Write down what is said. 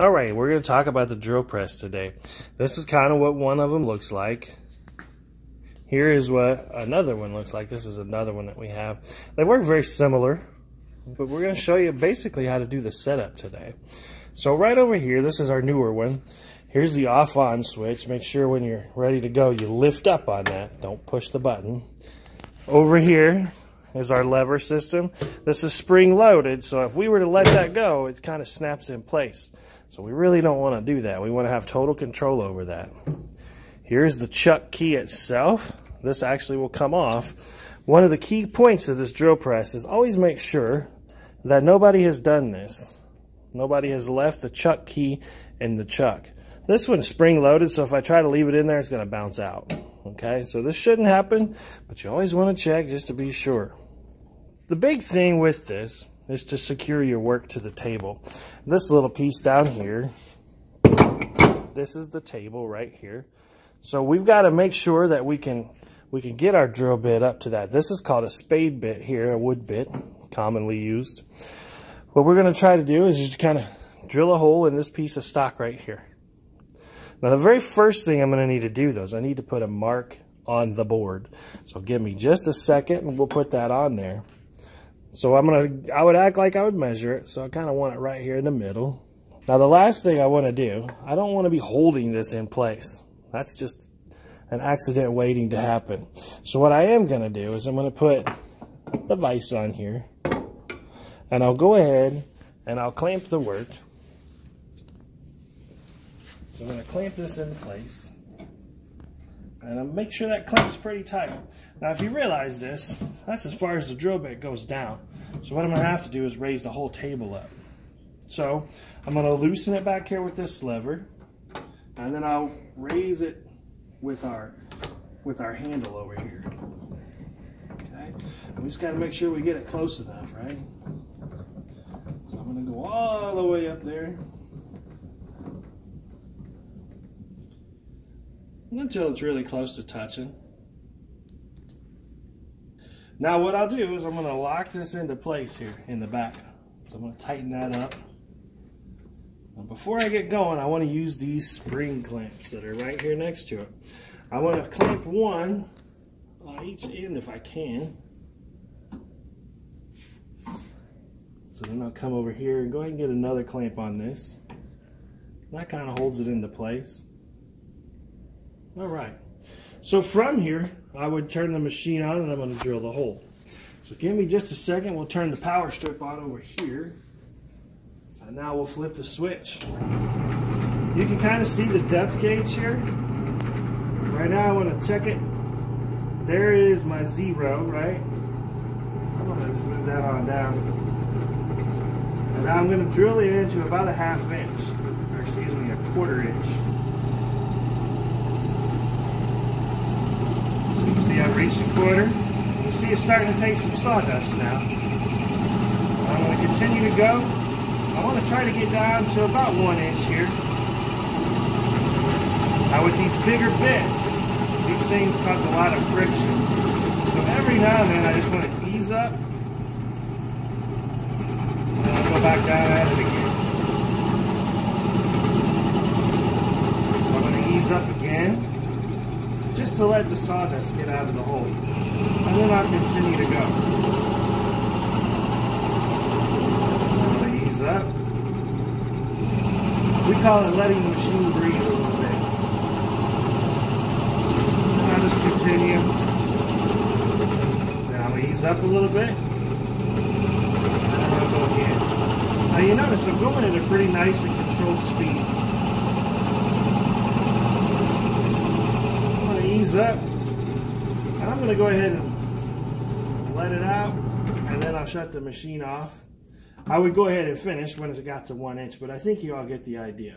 All right, we're going to talk about the drill press today. This is kind of what one of them looks like. Here is what another one looks like. This is another one that we have. They work very similar, but we're going to show you basically how to do the setup today. So right over here, this is our newer one. Here's the off-on switch. Make sure when you're ready to go, you lift up on that. Don't push the button. Over here is our lever system. This is spring loaded, so if we were to let that go, it kind of snaps in place. So we really don't want to do that. We want to have total control over that. Here's the chuck key itself. This actually will come off. One of the key points of this drill press is always make sure that nobody has done this. Nobody has left the chuck key in the chuck. This one's spring loaded, so if I try to leave it in there, it's going to bounce out. Okay, so this shouldn't happen, but you always want to check just to be sure. The big thing with this is to secure your work to the table. This little piece down here, this is the table right here. So we've got to make sure that we can we can get our drill bit up to that. This is called a spade bit here, a wood bit, commonly used. What we're going to try to do is just kind of drill a hole in this piece of stock right here. Now the very first thing I'm going to need to do though is I need to put a mark on the board. So give me just a second and we'll put that on there. So I'm going to, I would act like I would measure it. So I kind of want it right here in the middle. Now the last thing I want to do, I don't want to be holding this in place. That's just an accident waiting to happen. So what I am going to do is I'm going to put the vise on here. And I'll go ahead and I'll clamp the work. So I'm going to clamp this in place. And make sure that clamps pretty tight. Now if you realize this, that's as far as the drill bit goes down. So what I'm to have to do is raise the whole table up. So I'm to loosen it back here with this lever. And then I'll raise it with our with our handle over here. Okay, we just got to make sure we get it close enough, right? So I'm to go all the way up there until it's really close to touching. Now what I'll do is I'm going to lock this into place here in the back. So I'm going to tighten that up. Now before I get going, I want to use these spring clamps that are right here next to it. I want to clamp one on each end if I can. So then I'll come over here and go ahead and get another clamp on this. That kind of holds it into place. All right. So from here, I would turn the machine on and I'm going to drill the hole. So give me just a second. We'll turn the power strip on over here. And now we'll flip the switch. You can kind of see the depth gauge here. Right now I want to check it. There is my zero, right? I'm going to move that on down. And now I'm going to drill it into about a half inch, or excuse me, a quarter inch. You can see I've reached a quarter. You see it's starting to take some sawdust now. I'm going to continue to go. I want to try to get down to about one inch here. Now with these bigger bits, these things cause a lot of friction. So every now and then I just want to ease up. And go back down at it again. So I'm going to ease up again. Just to let the sawdust get out of the hole. And then I'll continue to go. Ease up. We call it letting the machine breathe a little bit. I'll just continue. Then I'll ease up a little bit. And I'll go again. Now you notice I'm going at a pretty nice and controlled speed. To up. And I'm going to go ahead and let it out. And then I'll shut the machine off. I would go ahead and finish when it got to one inch, but I think you all get the idea.